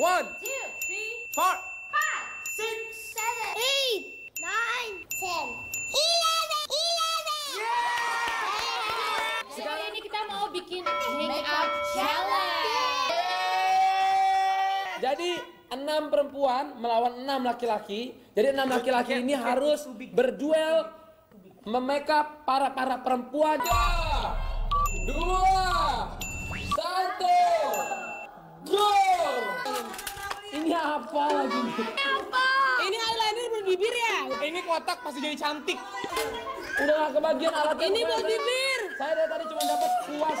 One Two, three, four, five, six. seven, eight, nine, ten, eleven, eleven. Ini kita mau bikin make challenge. Jadi enam perempuan melawan enam laki-laki. Jadi enam laki-laki ini harus berduel memakeup para para perempuan. Tiga, dua, satu, go! Ini apa lagi? Apa? Ini eyeliner berbibir ya? Ini kotak pasti jadi cantik. Udah gak kebagian alat Ini buat bibir. Saya dari tadi cuma dapat kuas.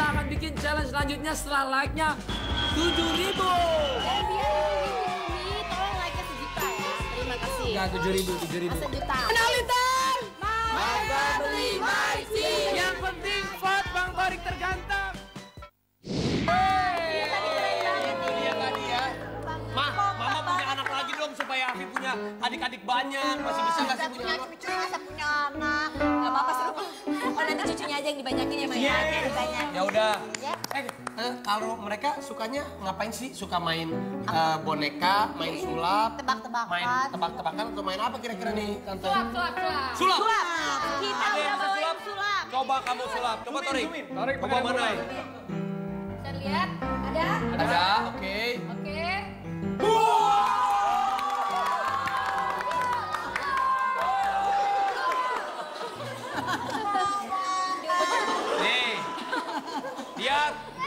Kita akan bikin challenge selanjutnya setelah like-nya 7000 Dan biar ini tolong like-nya sejuta ya. Terima kasih. Enggak 7000, 7000 Sejuta. Halilintar. My family, my team. Yang penting vote Bang Torik terganteng Iya tadi keren banget nih. Iya tadi ya. Ma, mama punya anak lagi dong supaya Afi punya adik-adik banyak. Masih bisa nggak sih punya anak? cucu, masa punya anak. Gak apa-apa sih. Nanti cucunya aja yang dibanyakin ya Maya. Yang banyak. Ya udah. Eh, eh, kalau mereka sukanya ngapain sih? Suka main eh, boneka, main sulap, Tebak-tebakan. main tebak-tebakan atau main apa kira-kira nih tante? Sulap, sulap, sulap. Sulap. Kita Ada udah yang bisa bawain sulap? sulap. Coba kamu sulap. Coba Torik. Torik, coba mana? Bisa lihat? up.